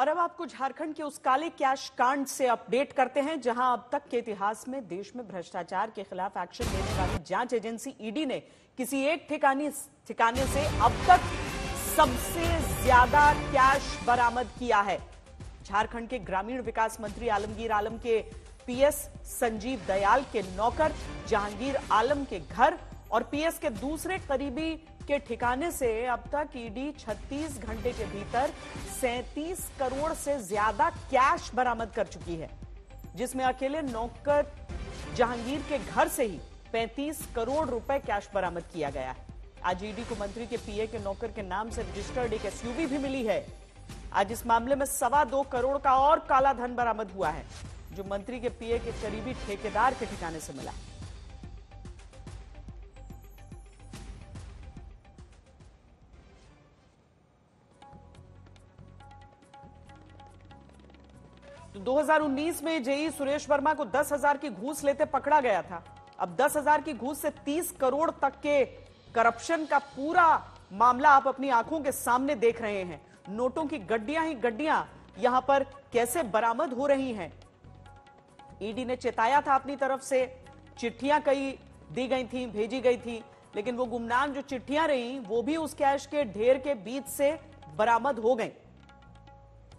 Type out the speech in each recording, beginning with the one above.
और अब आपको झारखंड के उस काले कैश कांड से अपडेट करते हैं, जहाँ अब तक के इतिहास में देश में भ्रष्टाचार के खिलाफ एक्शन लेने वाली जाँच एजेंसी ईडी ने किसी एक ठिकाने ठिकाने से अब तक सबसे ज़्यादा कैश बरामद किया है। झारखंड के ग्रामीण विकास मंत्री आलमगीर आलम के पीएस संजीव दयाल के नौकर, जहांगीर आलम के घर और पीएस के दूसरे करीबी के ठिकाने से अब तक ईडी 36 घंटे के भीतर 37 करोड़ से ज़्यादा कैश बरामद कर चुकी है, जिसमें अकेले नौकर जहांगीर के घर से ही 35 करोड़ रुपए कैश बरामद किया गया है। आज ईडी को मंत्री के पीए के नौकर के नाम से रजिस्टर्ड एक एसयूवी भी मिली है। आज इस मामले में सवा दो करोड़ का और काला धन बरामद हुआ है, जो मंत्री के पीए के करीबी ठेकेदार के ठिकाने से मिला। तो 2019 में जेई सुरेश वर्मा को दस हज़ार की घूस लेते पकड़ा गया था। अब दस हज़ार की घूस से तीस करोड़ तक के करप्शन का पूरा मामला आप अपनी आँखों के सामने देख रहे हैं। नोटों की गड्डियाँ ही गड्डियाँ यहाँ पर कैसे बरामद हो रही हैं। ईडी ने चेताया था अपनी तरफ़ से, चिट्ठियाँ कई दी गई थी, भेजी गई थी, लेकिन वो गुमनाम जो चिट्ठियाँ रही, वो भी उस कैश के ढेर के बीच से बरामद हो गई।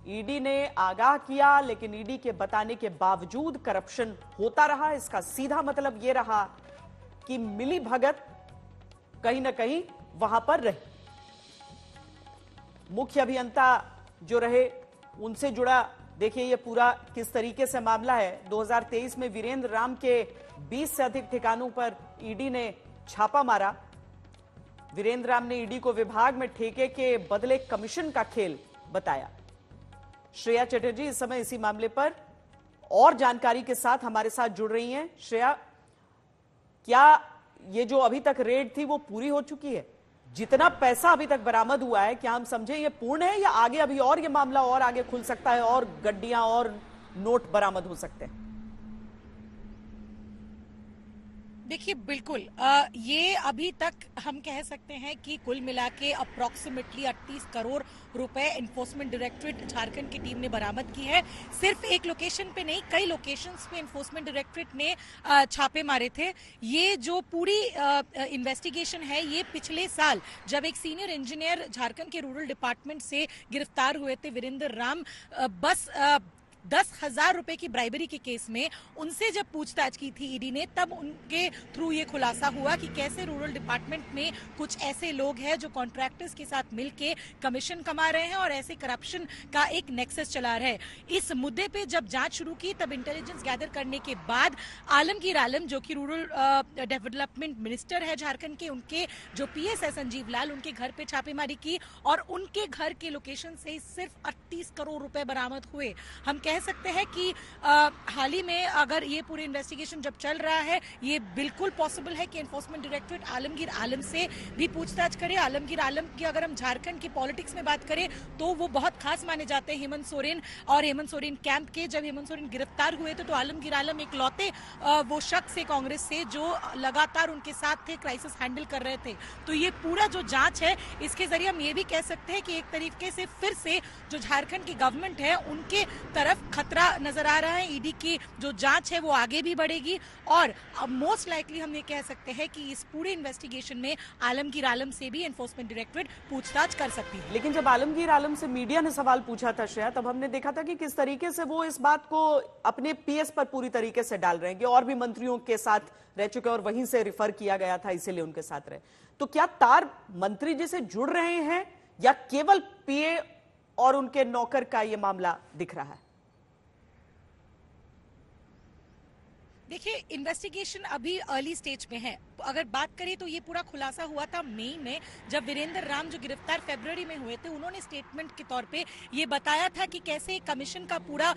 ईडी ने आगाह किया, लेकिन ईडी के बताने के बावजूद करप्शन होता रहा। इसका सीधा मतलब यह रहा कि मिली भगत कहीं ना कहीं वहाँ पर रही। मुख्य अभियंता जो रहे, उनसे जुड़ा, देखिए ये पूरा किस तरीके से मामला है। 2023 में वीरेंद्र राम के 20 से अधिक ठिकानों पर ईडी ने छापा मारा। वीरेंद्र राम ने ईडी को विभाग में ठेके के बदले कमीशन का खेल बताया। श्रेया चटर्जी इस समय इसी मामले पर और जानकारी के साथ हमारे साथ जुड़ रही हैं। श्रेया, क्या ये जो अभी तक रेड थी वो पूरी हो चुकी है? जितना पैसा अभी तक बरामद हुआ है, क्या हम समझे ये पूर्ण है या आगे अभी और ये मामला और आगे खुल सकता है और गड्डियाँ और नोट बरामद हो सकते हैं? देखिए बिल्कुल आ, ये अभी तक हम कह सकते हैं कि कुल मिला के अप्रोक्सीमेटली अड़तीस करोड़ रुपए इन्फोर्समेंट डायरेक्टरेट झारखंड की टीम ने बरामद की है। सिर्फ़ एक लोकेशन पे नहीं कई लोकेशंस पे इन्फोर्समेंट डायरेक्टरेट ने छापे मारे थे। ये जो पूरी इन्वेस्टिगेशन है ये पिछले साल जब एक सीनियर इंजीनियर झारखंड के रूरल डिपार्टमेंट से गिरफ़्तार हुए थे वीरेंद्र राम आ, बस दस हज़ार रुपए की ब्राइबरी के केस में उनसे जब पूछताछ की थी ईडी ने, तब उनके थ्रू ये खुलासा हुआ कि कैसे रूरल डिपार्टमेंट में कुछ ऐसे लोग हैं जो कॉन्ट्रैक्टर्स के साथ मिलके कमीशन कमा रहे हैं और ऐसे करप्शन का एक नेक्सेस चला रहे हैं। इस मुद्दे पे जब जाँच शुरू की, तब इंटेलिजेंस गैदर करने के बाद आलमगीर आलम, जो कि रूरल डेवलपमेंट मिनिस्टर है झारखंड के, उनके जो पीएस है संजीव लाल, उनके घर पे छापेमारी की और उनके घर के लोकेशन से सिर्फ़ अड़तीस करोड़ रुपए बरामद हुए। हम कह सकते हैं कि हाल ही में अगर ये पूरी इन्वेस्टिगेशन जब चल रहा है, ये बिल्कुल पॉसिबल है कि एनफोर्समेंट डायरेक्टोरेट आलमगीर आलम से भी पूछताछ करे। आलमगीर आलम की अगर हम झारखंड की पॉलिटिक्स में बात करें तो वो बहुत खास माने जाते हैं हेमंत सोरेन। और हेमंत सोरेन कैंप के जब हेमंत सोरेन गिरफ़्तार हुए थे तो आलमगीर आलम एक लौते वो शख्स है कांग्रेस से, जो लगातार उनके साथ थे क्राइसिस हैंडल कर रहे थे। तो ये पूरा जो जाँच है, इसके ज़रिए हम ये भी कह सकते हैं कि एक तरीके से फिर से जो झारखंड की गवर्नमेंट है, उनके तरफ़ खतरा नज़र आ रहा है ईडी की जो जाँच है वो आगे भी बढ़ेगी और मोस्ट लाइकली हम ये कह सकते हैं कि इस पूरे इन्वेस्टिगेशन में आलमगीर आलम से भी एनफोर्समेंट डायरेक्टरेट पूछताछ कर सकती है। लेकिन जब आलमगीर आलम से मीडिया ने सवाल पूछा था श्रेया, तब हमने देखा था कि किस तरीके से वो इस बात को अपने पीएस पर पूरी तरीके से डाल रहे और भी मंत्रियों के साथ रह चुके और वहीं से रिफर किया गया था, इसीलिए उनके साथ रहे। तो क्या तार मंत्री जी से जुड़ रहे हैं या केवल पीए और उनके नौकर का यह मामला दिख रहा है? देखिए इन्वेस्टिगेशन अभी अर्ली स्टेज में है। अगर बात करें तो ये पूरा खुलासा हुआ था मई में, जब वीरेंद्र राम जो गिरफ़्तार फेब्रवरी में हुए थे, उन्होंने स्टेटमेंट के तौर पे ये बताया था कि कैसे कमीशन का पूरा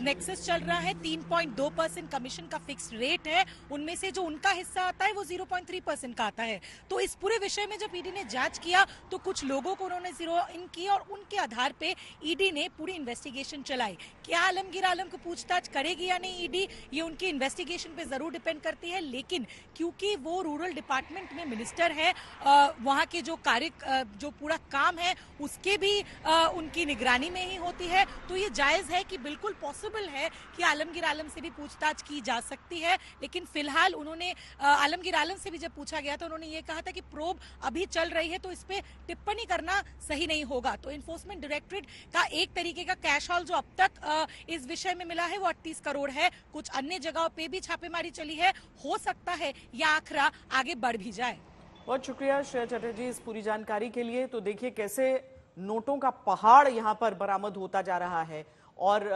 नेक्सस चल रहा है। 3.2 परसेंट कमीशन का फिक्स रेट है। उनमें से जो उनका हिस्सा आता है, वो 0.3 परसेंट का आता है। तो इस पूरे विषय में जब ईडी ने जाँच किया तो कुछ लोगों को उन्होंने ज़ीरो इन की और उनके आधार पे ईडी ने पूरी इन्वेस्टिगेशन चलाई। क्या आलमगीर आलम को पूछताछ करेगी या नहीं ईडी ये उनकी इन्वेस्ट इन्वेस्टिगेशन पे ज़रूर डिपेंड करती है, लेकिन क्योंकि वो रूरल डिपार्टमेंट में मिनिस्टर है वहाँ के जो कार्य जो पूरा काम है, उसके भी उनकी निगरानी में ही होती है। तो ये जायज़ है कि बिल्कुल पॉसिबल है कि आलमगीर आलम से भी पूछताछ की जा सकती है, लेकिन फ़िलहाल उन्होंने आलमगीर आलम से भी जब पूछा गया तो उन्होंने ये कहा था कि प्रोब अभी चल रही है तो इस पर टिप्पणी करना सही नहीं होगा। तो इन्फोर्समेंट डायरेक्टरेट का एक तरीके का कैश हॉल जो अब तक इस विषय में मिला है, वो अड़तीस करोड़ है। कुछ अन्य जगहों पे भी छापेमारी चली है, हो सकता है यह आंकड़ा आगे बढ़ भी जाए। बहुत शुक्रिया श्रेया चटर्जी इस पूरी जानकारी के लिए। तो देखिए कैसे नोटों का पहाड़ यहाँ पर बरामद होता जा रहा है और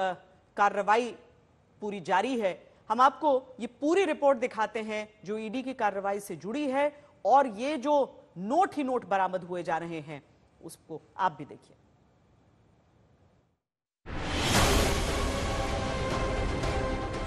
कार्रवाई पूरी जारी है। हम आपको ये पूरी रिपोर्ट दिखाते हैं जो ईडी की कार्रवाई से जुड़ी है और ये जो नोट ही नोट बरामद हुए जा रहे हैं, उसको आप भी देखिए।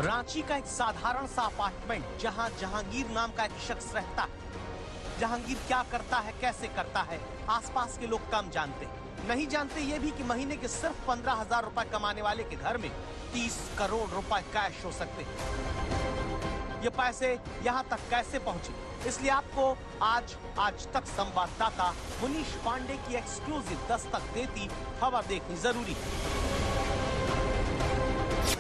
रांची का एक साधारण सा अपार्टमेंट, जहाँ जहांगीर नाम का एक शख्स रहता है। जहांगीर क्या करता है, कैसे करता है, आसपास के लोग कम जानते नहीं जानते ये भी कि महीने के सिर्फ़ पंद्रह हज़ार रूपए कमाने वाले के घर में तीस करोड़ रुपए कैश हो सकते ये पैसे यहाँ तक कैसे पहुँचे? इसलिए आपको आज आज तक संवाददाता मुनीष पांडे की एक्सक्लूसिव दस्तक देती खबर देखनी ज़रूरी है।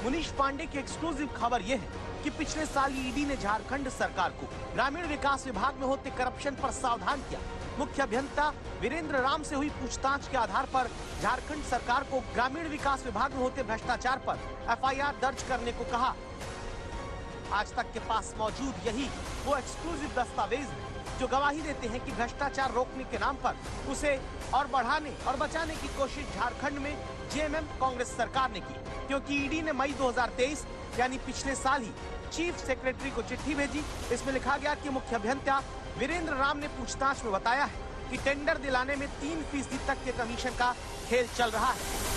मुनीश पांडे की एक्सक्लूसिव खबर ये है कि पिछले साल ईडी ने झारखंड सरकार को ग्रामीण विकास विभाग में होते करप्शन पर सावधान किया। मुख्य अभियंता वीरेंद्र राम से हुई पूछताछ के आधार पर झारखंड सरकार को ग्रामीण विकास विभाग में होते भ्रष्टाचार पर एफआईआर दर्ज करने को कहा। आज तक के पास मौजूद यही वो एक्सक्लूसिव दस्तावेज़ जो गवाही देते हैं कि भ्रष्टाचार रोकने के नाम पर उसे और बढ़ाने और बचाने की कोशिश झारखंड में जेएमएम कांग्रेस सरकार ने की, क्योंकि ईडी ने मई 2023 यानी पिछले साल ही चीफ सेक्रेटरी को चिट्ठी भेजी। इसमें लिखा गया कि मुख्य अभियंता वीरेंद्र राम ने पूछताछ में बताया है कि टेंडर दिलाने में तीन फ़ीसदी तक के कमीशन का खेल चल रहा है।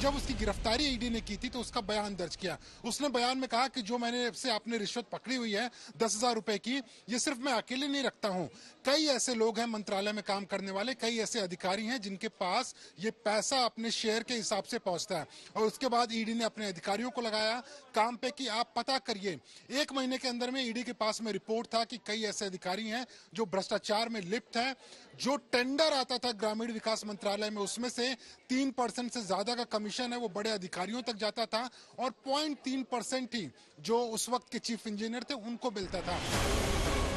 जब उसकी गिरफ्तारी ईडी ने की थी तो उसका बयान दर्ज किया। उसने बयान में कहा कि जो मैंने से आपने रिश्वत पकड़ी हुई है, दस हज़ार रुपए की, ये सिर्फ़ मैं अकेले नहीं रखता हूँ। कई ऐसे लोग हैं मंत्रालय में काम करने वाले, कई ऐसे अधिकारी हैं जिनके पास ये पैसा अपने शेयर के हिसाब से पहुँचता है। और उसके बाद ईडी ने अपने अधिकारियों को लगाया काम पे कि आप पता करिए, एक महीने के अंदर में ईडी के पास में रिपोर्ट था कि कई ऐसे अधिकारी हैं जो भ्रष्टाचार में लिप्त हैं, जो टेंडर आता था ग्रामीण विकास मंत्रालय में, उसमें से तीन परसेंट से ज़्यादा का कमीशन है, वो बड़े अधिकारियों तक जाता था और पॉइंट तीन परसेंट ही जो उस वक्त के चीफ इंजीनियर थे, उनको मिलता था।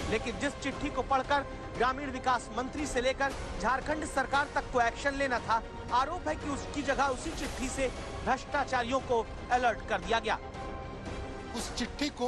लेकिन जिस चिट्ठी को पढ़कर, ग्रामीण विकास मंत्री से लेकर झारखंड सरकार तक को एक्शन लेना था, आरोप है कि उसकी जगह उसी चिट्ठी से भ्रष्टाचारियों को अलर्ट कर दिया गया। उस चिट्ठी को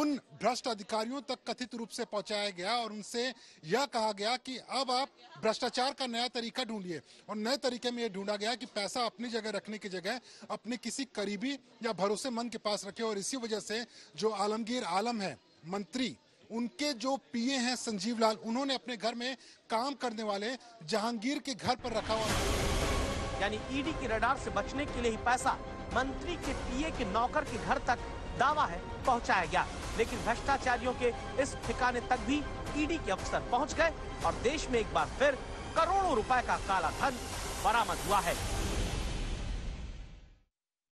उन भ्रष्ट अधिकारियों तक कथित रूप से पहुँचाया गया और उनसे यह कहा गया कि अब आप भ्रष्टाचार का नया तरीका ढूंढिए। और नए तरीके में यह ढूंढा गया कि पैसा अपनी जगह रखने की जगह अपने किसी करीबी या भरोसेमंद के पास रखे और इसी वजह से जो आलमगीर आलम है, मंत्री, उनके जो पीए हैं संजीव लाल, उन्होंने अपने घर में काम करने वाले जहांगीर के घर पर रखा हुआ यानी ईडी के रडार से बचने के लिए ही पैसा मंत्री के पीए के नौकर के घर तक दावा है, पहुँचाया गया। लेकिन भ्रष्टाचारियों के इस ठिकाने तक भी ईडी के अफसर पहुँच गए और देश में एक बार फिर करोड़ों रुपए का काला धन बरामद हुआ है।